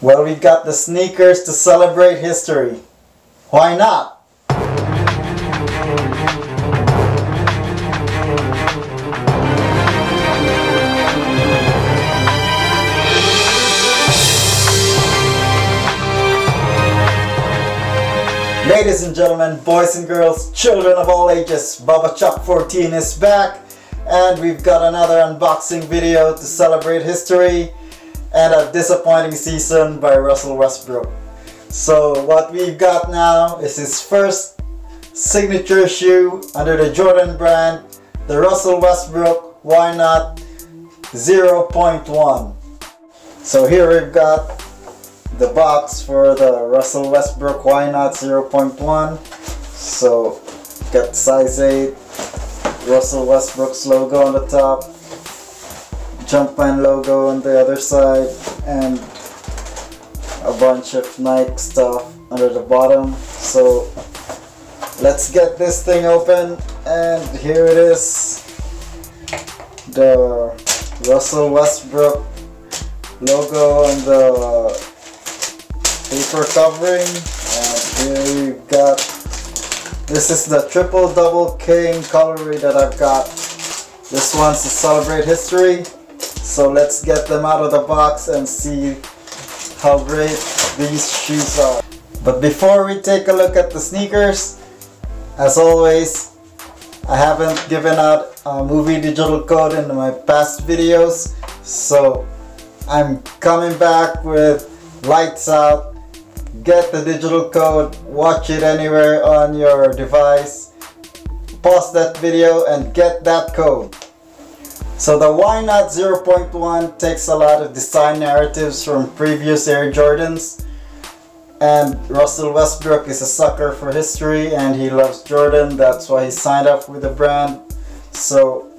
Well, we've got the sneakers to celebrate history. Why not? Ladies and gentlemen, boys and girls, children of all ages, Bubba Chuck 14 is back and we've got another unboxing video to celebrate history and a disappointing season by Russell Westbrook. So what we've got now is his first signature shoe under the Jordan brand, the Russell Westbrook Why Not 0.1. So here we've got the box for the Russell Westbrook Why Not 0.1. So got size 8, Russell Westbrook's logo on the top, Jumpman logo on the other side, and a bunch of Nike stuff under the bottom. So let's get this thing open and here it is. The Russell Westbrook logo on the paper covering and here we've got this is the triple double king colorway that I've got this one's to celebrate history so let's get them out of the box and see how great these shoes are but before we take a look at the sneakers as always I haven't given out a movie digital code in my past videos so I'm coming back with lights out get the digital code, watch it anywhere on your device, pause that video and get that code. So the Why Not 0.1 takes a lot of design narratives from previous Air Jordans. And Russell Westbrook is a sucker for history and he loves Jordan. That's why he signed up with the brand. So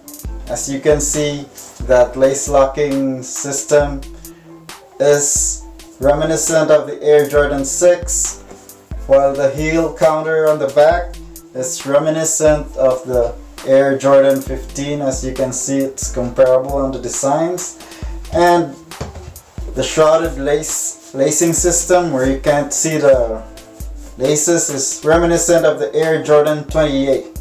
as you can see that lace locking system is reminiscent of the Air Jordan 6 while the heel counter on the back is reminiscent of the Air Jordan 15 as you can see it's comparable on the designs. And the shrouded lace lacing system where you can't see the laces is reminiscent of the Air Jordan 28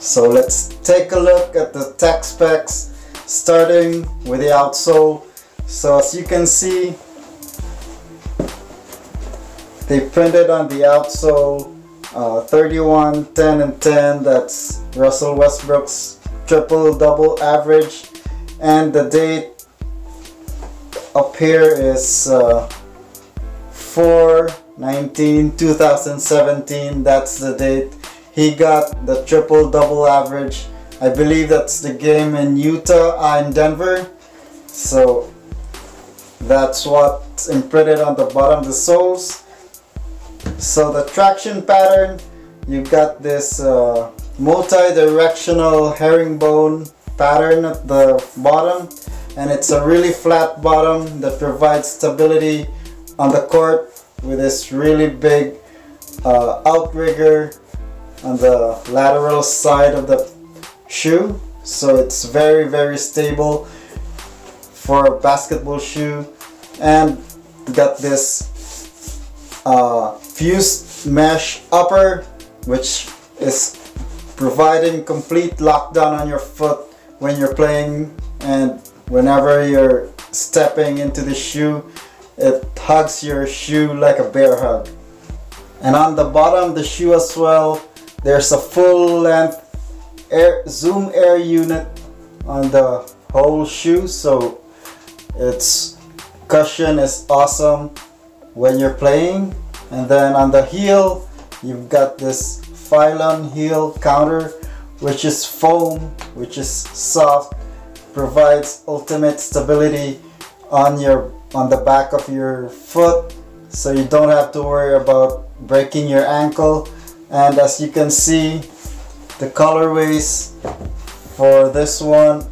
so let's take a look at the tech specs starting with the outsole. So as you can see they printed on the outsole uh, 31, 10, and 10. That's Russell Westbrook's triple double average. And the date up here is uh, 4 19 2017. That's the date he got the triple double average. I believe that's the game in Utah uh, in Denver. So that's what's imprinted on the bottom of the soles. So the traction pattern, you've got this uh, multi-directional herringbone pattern at the bottom and it's a really flat bottom that provides stability on the court with this really big uh, outrigger on the lateral side of the shoe. So it's very very stable for a basketball shoe. And got this uh, fused mesh upper which is providing complete lockdown on your foot when you're playing and whenever you're stepping into the shoe it hugs your shoe like a bear hug. And on the bottom of the shoe as well there's a full length air zoom air unit on the whole shoe so its cushion is awesome when you're playing and then on the heel you've got this Phylon heel counter which is foam which is soft provides ultimate stability on your on the back of your foot so you don't have to worry about breaking your ankle. And as you can see the colorways for this one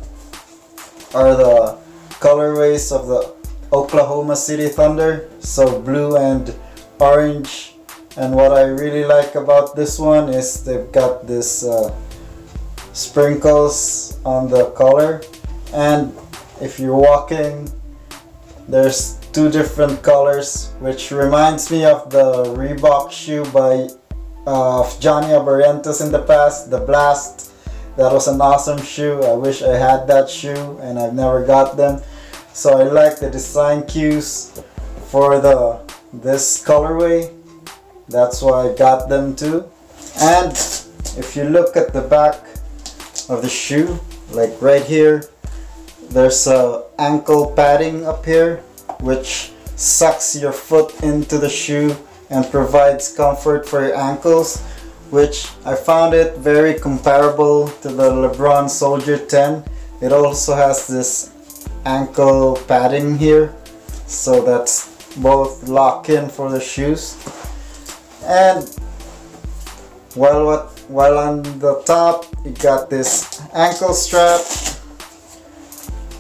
are the colorways of the Oklahoma City Thunder so blue and orange and what I really like about this one is they've got this uh, sprinkles on the color and if you're walking there's two different colors, which reminds me of the Reebok shoe by uh, Johnny Abarrientos in the past, the Blast. That was an awesome shoe. I wish I had that shoe and I've never got them. So I like the design cues for the this colorway. That's why I got them too. And if you look at the back of the shoe, like right here, there's a ankle padding up here which sucks your foot into the shoe and provides comfort for your ankles which I found it very comparable to the LeBron Soldier 10 it also has this ankle padding here so that's both lock in for the shoes. And while what while on the top you got this ankle strap.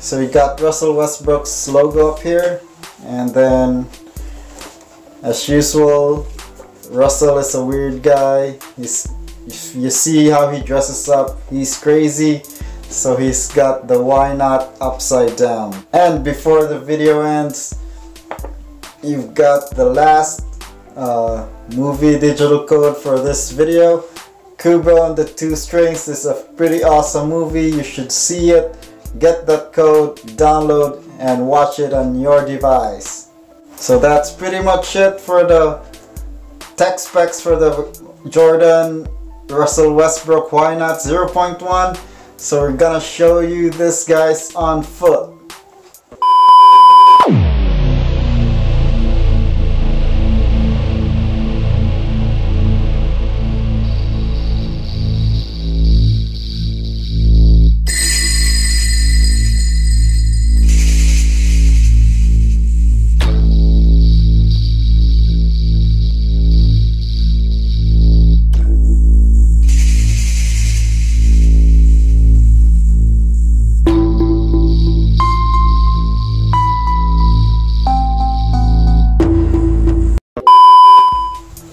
So you got Russell Westbrook's logo up here. And then as usual Russell is a weird guy. He's if you see how he dresses up he's crazy. So he's got the why not upside down. And before the video ends you've got the last uh, movie digital code for this video. Kubo and the Two Strings is a pretty awesome movie. You should see it. Get that code download and watch it on your device. So that's pretty much it for the tech specs for the Jordan Russell Westbrook Why Not 0.1 so we're gonna show you this guys on foot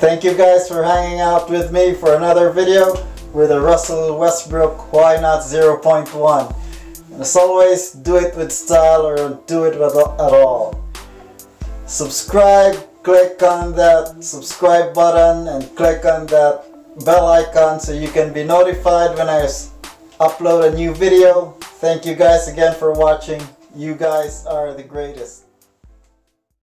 Thank you guys for hanging out with me for another video with a Russell Westbrook Why Not 0.1. And as always, do it with style or do it at all. Subscribe, click on that subscribe button and click on that bell icon so you can be notified when I upload a new video. Thank you guys again for watching. You guys are the greatest.